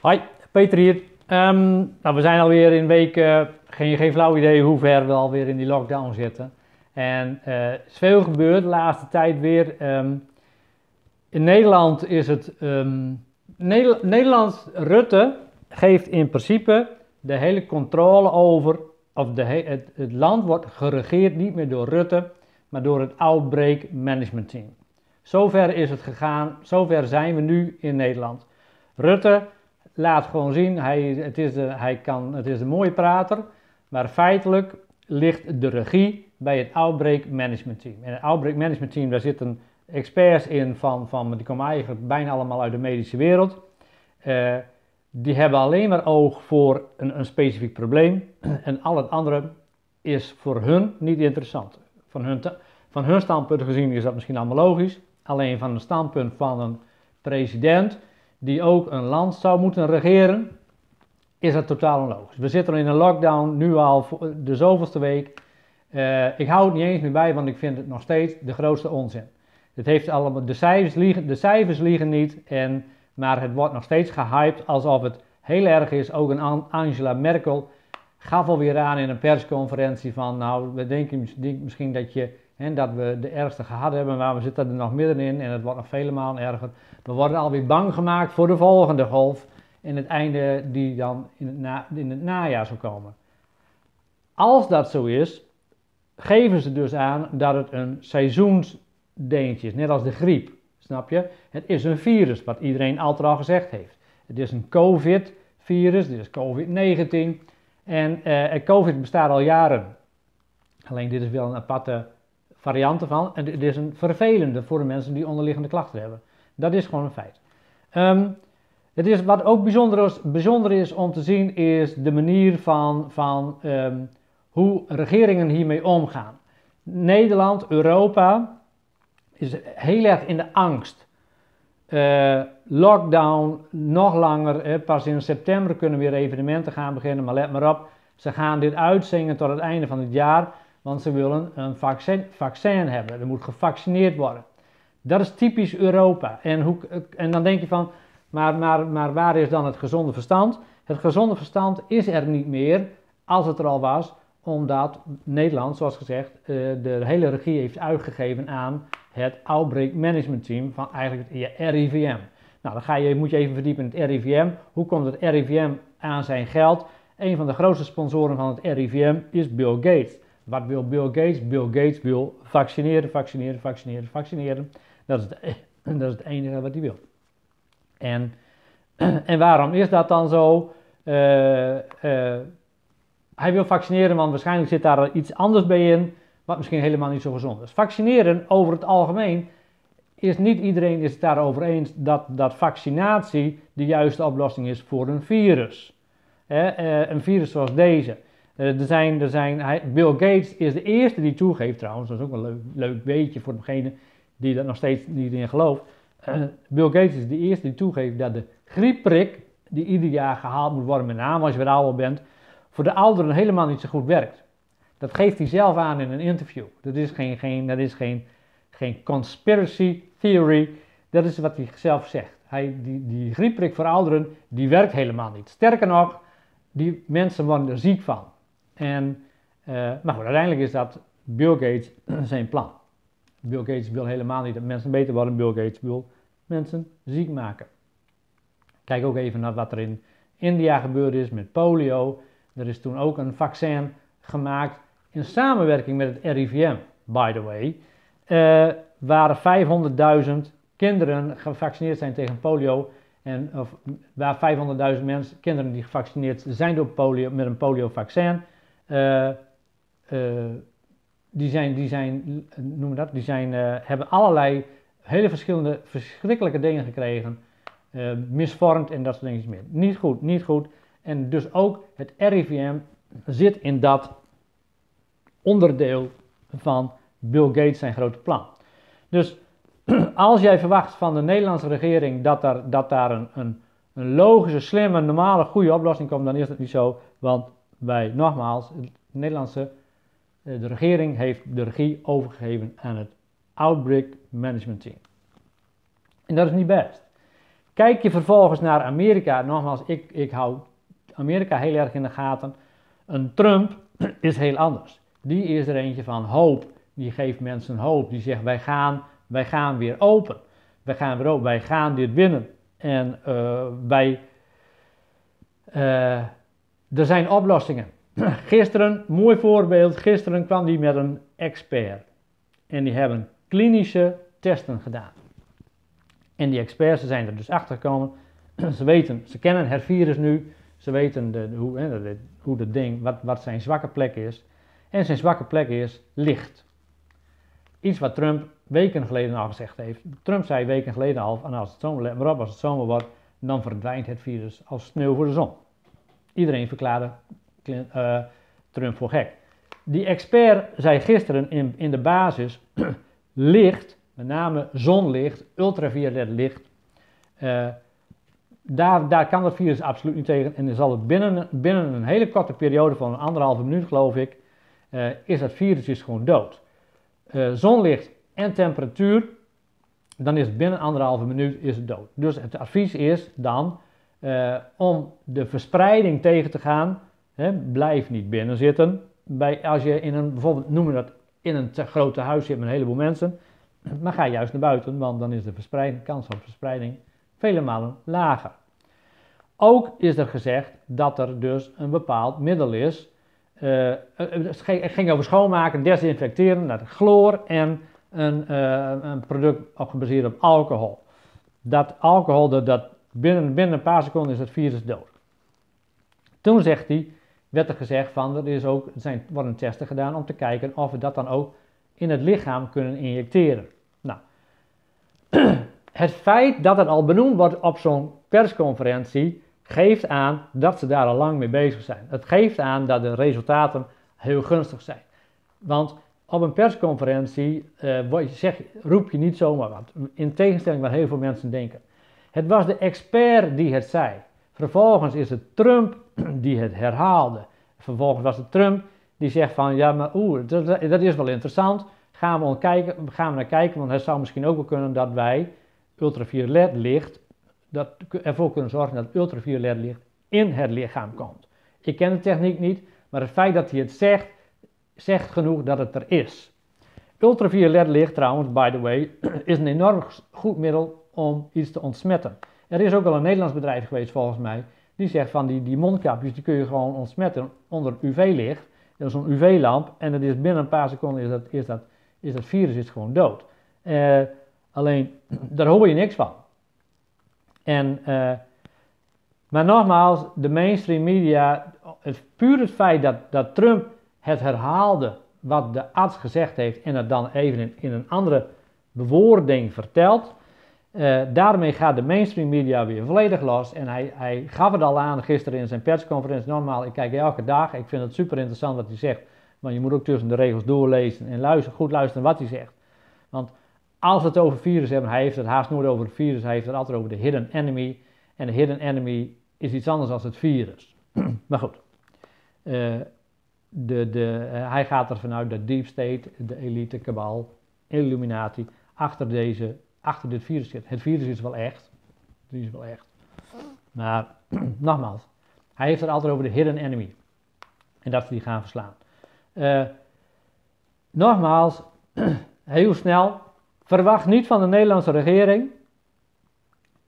Hoi, Peter hier. Ehm, nou, we zijn alweer in week, uh, geen, geen flauw idee hoe ver we alweer in die lockdown zitten. En uh, er is veel gebeurd de laatste tijd weer. Um, in Nederland is het. Um, Nederland, Nederland, Rutte geeft in principe de hele controle over. Of de, het, het land wordt geregeerd niet meer door Rutte, maar door het Outbreak Management Team. Zover is het gegaan, zover zijn we nu in Nederland. Rutte laat gewoon zien, hij, het, is de, hij kan, het is een mooie prater, maar feitelijk ligt de regie bij het Outbreak Management Team. En het Outbreak Management Team, daar zitten experts in van, van die komen eigenlijk bijna allemaal uit de medische wereld. Uh, die hebben alleen maar oog voor een, een specifiek probleem en al het andere is voor hun niet interessant. Van hun, van hun standpunt gezien is dat misschien allemaal logisch, alleen van het standpunt van een president die ook een land zou moeten regeren, is dat totaal onlogisch. We zitten in een lockdown nu al de zoveelste week. Uh, ik hou het niet eens meer bij, want ik vind het nog steeds de grootste onzin. Het heeft allemaal, de, cijfers liegen, de cijfers liegen niet, en, maar het wordt nog steeds gehyped alsof het heel erg is. Ook een Angela Merkel gaf alweer aan in een persconferentie van, nou, we denken misschien dat je en dat we de ergste gehad hebben, maar we zitten er nog middenin en het wordt nog vele malen erger. We worden alweer bang gemaakt voor de volgende golf en het einde die dan in het, na, in het najaar zou komen. Als dat zo is, geven ze dus aan dat het een seizoensdeentje is, net als de griep. Snap je? Het is een virus, wat iedereen altijd al gezegd heeft. Het is een COVID-virus, dit is COVID-19. En uh, COVID bestaat al jaren. Alleen dit is wel een aparte varianten van. En het is een vervelende voor de mensen die onderliggende klachten hebben. Dat is gewoon een feit. Um, het is, wat ook bijzonder is, bijzonder is, om te zien, is de manier van, van um, hoe regeringen hiermee omgaan. Nederland, Europa is heel erg in de angst. Uh, lockdown, nog langer. Pas in september kunnen weer evenementen gaan beginnen. Maar let maar op, ze gaan dit uitzingen tot het einde van het jaar. Want ze willen een vaccin, vaccin hebben. Er moet gevaccineerd worden. Dat is typisch Europa. En, hoe, en dan denk je van, maar, maar, maar waar is dan het gezonde verstand? Het gezonde verstand is er niet meer als het er al was, omdat Nederland, zoals gezegd, eh, de hele regie heeft uitgegeven aan het Outbreak Management Team van eigenlijk het RIVM. Nou, dan ga je, moet je even verdiepen in het RIVM. Hoe komt het RIVM aan zijn geld? Een van de grootste sponsoren van het RIVM is Bill Gates. Wat wil Bill Gates? Bill Gates wil vaccineren, vaccineren, vaccineren, vaccineren. Dat is het, dat is het enige wat hij wil. En, en waarom is dat dan zo? Uh, uh, hij wil vaccineren, want waarschijnlijk zit daar iets anders bij in, wat misschien helemaal niet zo gezond is. Vaccineren over het algemeen is niet iedereen is het daarover eens dat, dat vaccinatie de juiste oplossing is voor een virus. uh, een virus zoals deze. Uh, er zijn, er zijn, Bill Gates is de eerste die toegeeft trouwens, dat is ook een leuk, leuk beetje voor degene die dat nog steeds niet in gelooft. Uh, Bill Gates is de eerste die toegeeft dat de griepprik, die ieder jaar gehaald moet worden, met name als je weer ouder bent, voor de ouderen helemaal niet zo goed werkt. Dat geeft hij zelf aan in een interview. Dat is geen, geen, dat is geen, geen conspiracy theory, dat is wat hij zelf zegt. Hij, die, die griepprik voor ouderen, die werkt helemaal niet. Sterker nog, die mensen worden er ziek van. En, maar goed, uiteindelijk is dat Bill Gates zijn plan. Bill Gates wil helemaal niet dat mensen beter worden. Bill Gates wil mensen ziek maken. Kijk ook even naar wat er in India gebeurd is met polio. Er is toen ook een vaccin gemaakt in samenwerking met het RIVM, by the way. Uh, waar 500.000 kinderen gevaccineerd zijn tegen polio. En of, waar 500.000 mensen, kinderen die gevaccineerd zijn door polio, met een poliovaccin. Uh, die zijn, die zijn, noem dat, die zijn, hebben allerlei hele verschillende, verschrikkelijke dingen gekregen. misvormd en dat soort dingen meer. Niet goed, niet goed. En dus ook het RIVM zit in dat onderdeel van Bill Gates zijn grote plan. Dus als jij verwacht van de Nederlandse regering dat daar, dat daar een, een, een logische, slimme, normale, goede oplossing komt, dan is dat niet zo. Want wij, nogmaals, de Nederlandse eh, de regering heeft de regie overgegeven aan het Outbreak Management Team. En dat is niet best. Kijk je vervolgens naar Amerika, nogmaals, ik, ik hou Amerika heel erg in de gaten. Een Trump is heel anders. Die is er eentje van hoop. Die geeft mensen hoop. Die zegt: wij gaan, wij gaan weer open. Wij gaan weer open. Wij gaan dit winnen. En uh, wij. Uh, er zijn oplossingen. Gisteren, mooi voorbeeld. Gisteren kwam die met een expert. En die hebben klinische testen gedaan. En die experts zijn er dus achter gekomen. ze weten, ze kennen het virus nu. Ze weten de, hoe, hè, hoe dat ding, wat, wat zijn zwakke plek is. En zijn zwakke plek is licht. Iets wat Trump weken geleden al gezegd heeft. Trump zei weken geleden al, en als het zomer wordt, dan verdwijnt het virus als sneeuw voor de zon. Iedereen verklaarde uh, Trump voor gek. Die expert zei gisteren in, in de basis, licht, met name zonlicht, ultraviolet licht, uh, daar, daar kan dat virus absoluut niet tegen. En dan zal het binnen, binnen een hele korte periode van een anderhalve minuut, geloof ik, uh, is dat virus gewoon dood. Zonlicht en temperatuur, dan is het binnen anderhalve minuut is het dood. Dus het advies is dan uh, om de verspreiding tegen te gaan, hè, blijf niet binnen zitten. Bij, als je in een, bijvoorbeeld noemen dat, in een te grote huis zit met een heleboel mensen, maar ga juist naar buiten, want dan is de kans op verspreiding vele malen lager. Ook is er gezegd dat er dus een bepaald middel is. Uh, het ging over schoonmaken, desinfecteren, dat chloor en een, uh, een product gebaseerd op alcohol. Dat alcohol, dat, dat binnen, binnen een paar seconden is het virus dood. Toen zegt hij, werd er gezegd van er is ook, zijn, worden testen gedaan om te kijken of we dat dan ook in het lichaam kunnen injecteren. Nou, het feit dat het al benoemd wordt op zo'n persconferentie geeft aan dat ze daar al lang mee bezig zijn. Het geeft aan dat de resultaten heel gunstig zijn. Want op een persconferentie uh, zeg, roep je niet zomaar wat, in tegenstelling wat heel veel mensen denken. Het was de expert die het zei. Vervolgens is het Trump die het herhaalde. Vervolgens was het Trump die zegt van ja, maar oeh, dat, dat is wel interessant. Gaan we, kijken, gaan we naar kijken, want het zou misschien ook wel kunnen dat wij ultraviolet licht dat ervoor kunnen zorgen dat ultraviolet licht in het lichaam komt. Ik ken de techniek niet, maar het feit dat hij het zegt, zegt genoeg dat het er is. Ultraviolet licht trouwens, by the way, is een enorm goed middel om iets te ontsmetten. Er is ook wel een Nederlands bedrijf geweest volgens mij, die zegt van die, die mondkapjes die kun je gewoon ontsmetten onder UV-licht. Dat is een UV-lamp en dat is binnen een paar seconden is dat, is dat, is dat virus is gewoon dood. Uh, alleen, daar hoor je niks van. En, uh, maar nogmaals, de mainstream media, het, puur het feit dat, dat Trump het herhaalde wat de arts gezegd heeft en het dan even in, in een andere bewoording vertelt, uh, daarmee gaat de mainstream media weer volledig los. En hij, hij gaf het al aan gisteren in zijn persconferentie. Normaal, ik kijk elke dag. Ik vind het super interessant wat hij zegt. Maar je moet ook tussen de regels doorlezen en luisteren, goed luisteren wat hij zegt. Want als we het over virus hebben, hij heeft het haast nooit over het virus, hij heeft het altijd over de hidden enemy. En de hidden enemy is iets anders dan het virus. maar goed, uh, de, de, uh, hij gaat er vanuit dat deep state, de elite, kabal, illuminati, achter, deze, achter dit virus zit. Het virus is wel echt, het is wel echt. Maar nogmaals, hij heeft het altijd over de hidden enemy. En dat we die gaan verslaan. Uh, nogmaals, heel snel, Verwacht niet van de Nederlandse regering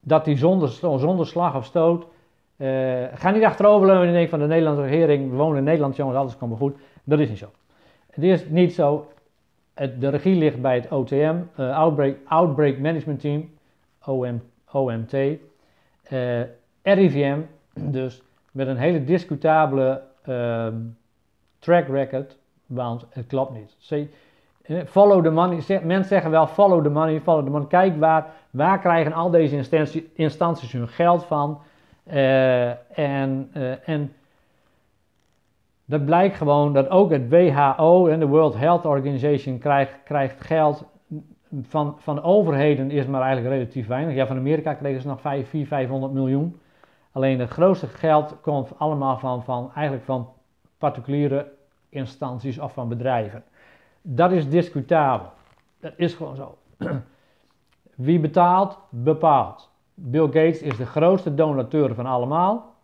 dat die zonder, zonder slag of stoot. Uh, ga niet achteroverleunen en denken van de Nederlandse regering. Wonen in Nederland, jongens, alles komt goed. Dat is niet zo. Het is niet zo. De regie ligt bij het OTM, eh, Outbreak, Outbreak Management Team, OM, OMT. Uh, eh, RIVM, dus met een hele discutabele uh, track record, want het klopt niet. Follow the money. Mensen zeggen wel follow the money, follow the money. Kijk waar, waar krijgen al deze instantie, instanties hun geld van. En, en dat blijkt gewoon dat ook het WHO en de World Health Organization krijgt, krijgt geld van, van overheden is maar eigenlijk relatief weinig. Ja, van Amerika kregen ze nog 5, 4, 500 miljoen. Alleen het grootste geld komt allemaal van, van, eigenlijk van particuliere instanties of van bedrijven. Dat is discutabel. Dat is gewoon zo. Wie betaalt, bepaalt. Bill Gates is de grootste donateur van allemaal.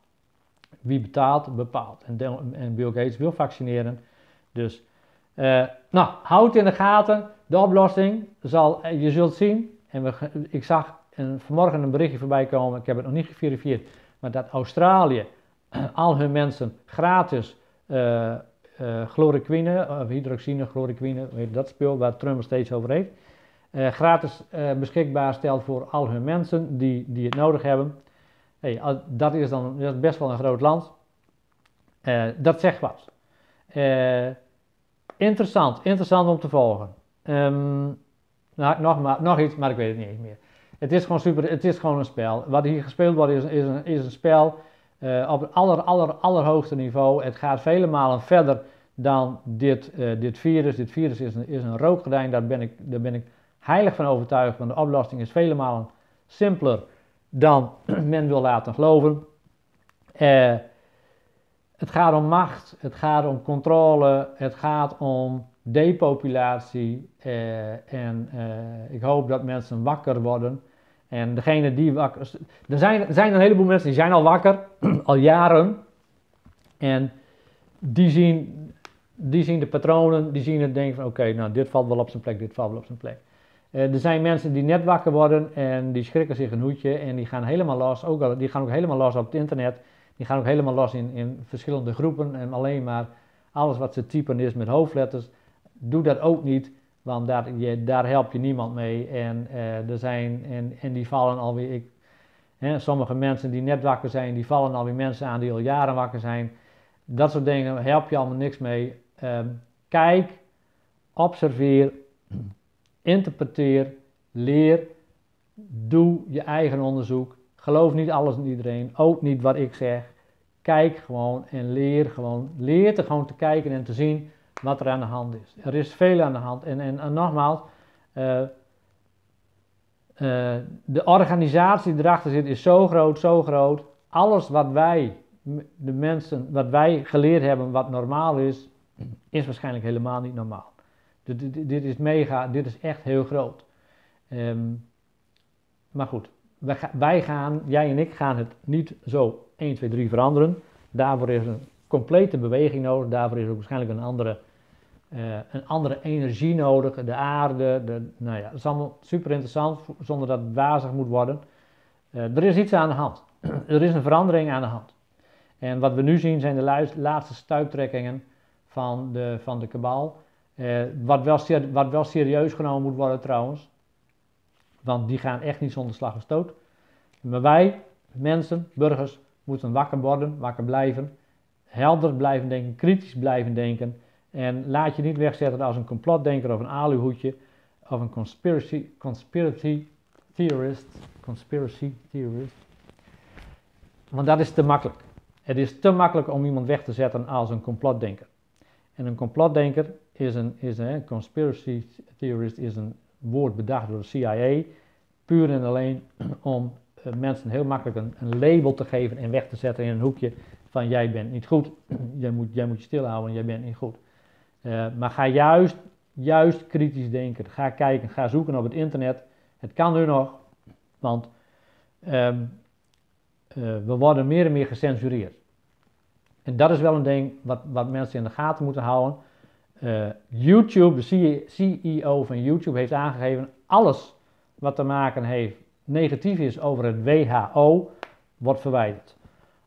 Wie betaalt, bepaalt. En, en Bill Gates wil vaccineren. Dus, uh, nou, houd in de gaten. De oplossing zal, je zult zien. En we, ik zag een, vanmorgen een berichtje voorbij komen. Ik heb het nog niet geverifieerd. Maar dat Australië al hun mensen gratis uh, uh, chloroquine, of hydroxine, chloroquine, dat speel waar Trump steeds over heeft. Gratis beschikbaar stelt voor al hun mensen die, die het nodig hebben. Hey, dat is dan best wel een groot land. dat zegt wat. interessant, interessant om te volgen. Um, nou, nog, maar, nog iets, maar ik weet het niet eens meer. Het is gewoon super, het is gewoon een spel. Wat hier gespeeld wordt is, is, een, is een spel uh, op het aller, aller, allerhoogste niveau. Het gaat vele malen verder dan dit, dit virus. Dit virus is een, is een rookgordijn, daar ben, ik, daar ben ik heilig van overtuigd. Want de oplossing is vele malen simpeler dan men wil laten geloven. Uh, het gaat om macht, het gaat om controle, het gaat om depopulatie. en ik hoop dat mensen wakker worden en degene die wakker... Er zijn, er zijn een heleboel mensen die zijn al wakker, al jaren. En die zien, die zien de patronen, die zien het denken van oké, nou dit valt wel op zijn plek, dit valt wel op zijn plek. Uh, er zijn mensen die net wakker worden en die schrikken zich een hoedje en die gaan helemaal los, ook al, die gaan ook helemaal los op het internet. Die gaan ook helemaal los in, in verschillende groepen en alleen maar alles wat ze typen is met hoofdletters. Doe dat ook niet. Want daar, je, daar help je niemand mee. En, uh, er zijn, en, en die vallen alweer. Hè, sommige mensen die net wakker zijn, die vallen alweer mensen aan die al jaren wakker zijn. Dat soort dingen help je allemaal niks mee. Um, kijk, observeer, interpreteer, leer. Doe je eigen onderzoek. Geloof niet alles en iedereen, ook niet wat ik zeg. Kijk gewoon en leer gewoon. Leer er gewoon te kijken en te zien wat er aan de hand is. Er is veel aan de hand. En, en, en nogmaals, uh, uh, de organisatie die erachter zit is zo groot, zo groot. Alles wat wij, de mensen, wat wij geleerd hebben, wat normaal is, is waarschijnlijk helemaal niet normaal. Dit, dit, dit is mega, dit is echt heel groot. Um, maar goed, wij, gaan, jij en ik gaan het niet zo 1, 2, 3 veranderen. Daarvoor is een complete beweging nodig. Daarvoor is ook waarschijnlijk een andere uh, een andere energie nodig, de aarde, de, nou ja, dat is allemaal super interessant zonder dat het wazig moet worden. Uh, er is iets aan de hand. er is een verandering aan de hand. En wat we nu zien zijn de laatste stuiptrekkingen van de, van de kabal. Uh, wat, wel, wat serieus genomen moet worden trouwens. Want die gaan echt niet zonder slag of stoot. Maar wij, mensen, burgers, moeten wakker worden, wakker blijven. Helder blijven denken, kritisch blijven denken. En laat je niet wegzetten als een complotdenker of een aluhoedje of een conspiracy, conspiracy theorist. Conspiracy theorist. Want dat is te makkelijk. Het is te makkelijk om iemand weg te zetten als een complotdenker. En een complotdenker is een, is een conspiracy theorist is een woord bedacht door de CIA, puur en alleen om eh, mensen heel makkelijk een, label te geven en weg te zetten in een hoekje van jij bent niet goed, jij moet, jij moet je stilhouden, jij bent niet goed. Uh, maar ga juist, juist kritisch denken. Ga kijken, ga zoeken op het internet. Het kan nu nog, want um, uh, we worden meer en meer gecensureerd. En dat is wel een ding wat, wat mensen in de gaten moeten houden. Uh, YouTube, de CEO van YouTube, heeft aangegeven: alles wat te maken heeft, negatief is over het WHO, wordt verwijderd.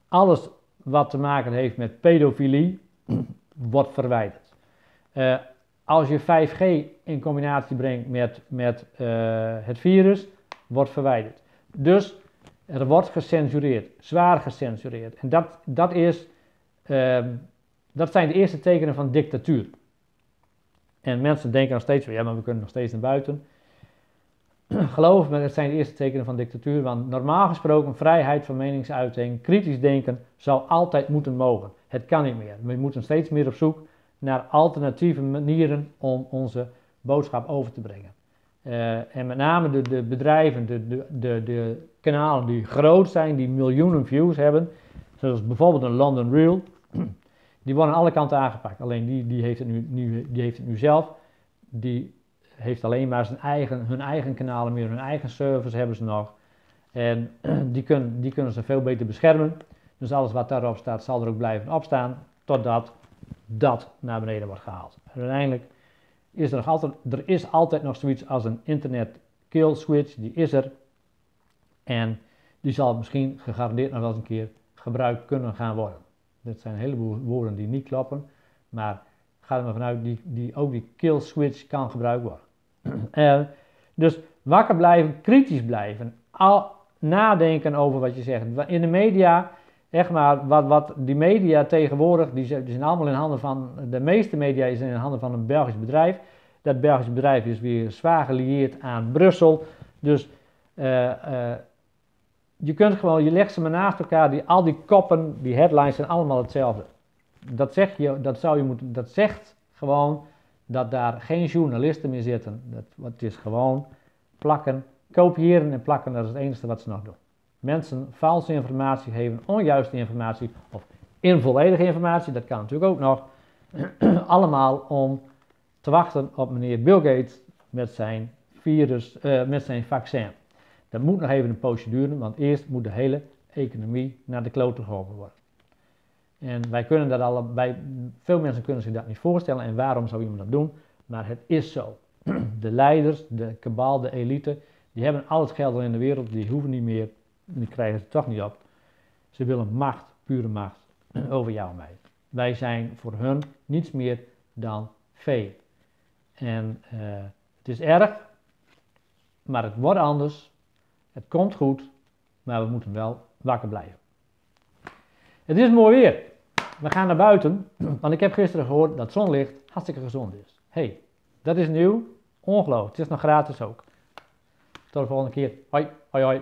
Alles wat te maken heeft met pedofilie, wordt verwijderd. Uh, als je 5G in combinatie brengt met, met uh, het virus, wordt verwijderd. Dus er wordt gecensureerd, zwaar gecensureerd. En dat, dat, is, uh, dat zijn de eerste tekenen van dictatuur. En mensen denken nog steeds van ja, maar we kunnen nog steeds naar buiten. Geloof me, het zijn de eerste tekenen van dictatuur, want normaal gesproken vrijheid van meningsuiting, kritisch denken, zou altijd moeten mogen. Het kan niet meer. We moeten steeds meer op zoek naar alternatieve manieren om onze boodschap over te brengen. Uh, en met name de, de bedrijven, de, de, de, de, kanalen die groot zijn, die miljoenen views hebben, zoals bijvoorbeeld een London Real, die worden aan alle kanten aangepakt. Alleen die, die, heeft, het nu, nu, die heeft het nu zelf, die heeft alleen maar zijn eigen, hun eigen kanalen meer, hun eigen servers hebben ze nog. En die kunnen, die kunnen ze veel beter beschermen. Dus alles wat daarop staat zal er ook blijven opstaan totdat dat naar beneden wordt gehaald. En uiteindelijk is er nog altijd, er is altijd nog zoiets als een internet kill switch, die is er. En die zal misschien gegarandeerd nog wel eens een keer gebruikt kunnen gaan worden. Dit zijn een heleboel woorden die niet kloppen, maar ga er maar vanuit die, die ook die kill switch kan gebruikt worden. uh, dus wakker blijven, kritisch blijven, al nadenken over wat je zegt. In de media, echt maar, wat, wat die media tegenwoordig, die zijn allemaal in handen van, de meeste media is in handen van een Belgisch bedrijf. Dat Belgisch bedrijf is weer zwaar gelieerd aan Brussel. Dus uh, uh, je kunt gewoon, je legt ze maar naast elkaar, die, al die koppen, die headlines zijn allemaal hetzelfde. Dat, zeg je, dat, zou je moeten, dat zegt gewoon dat daar geen journalisten meer zitten. Dat, het is gewoon plakken, kopiëren en plakken, dat is het enige wat ze nog doen. Mensen valse informatie geven, onjuiste informatie of involledige informatie, dat kan natuurlijk ook nog. Allemaal om te wachten op meneer Bill Gates met zijn virus, uh, met zijn vaccin. Dat moet nog even een poosje duren, want eerst moet de hele economie naar de klote geholpen worden. En wij kunnen dat al, bij, veel mensen kunnen zich dat niet voorstellen en waarom zou iemand dat doen, maar het is zo. De leiders, de kabal, de elite, die hebben al het geld in de wereld, die hoeven niet meer, die krijgen ze toch niet op. Ze willen macht, pure macht, over jou en mij. Wij zijn voor hun niets meer dan vee. En uh, het is erg, maar het wordt anders het komt goed, maar we moeten wel wakker blijven. Het is mooi weer. We gaan naar buiten, want ik heb gisteren gehoord dat zonlicht hartstikke gezond is. hey, dat is nieuw. Ongelooflijk. Het is nog gratis ook. Tot de volgende keer. Hoi, hoi, hoi.